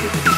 Thank you.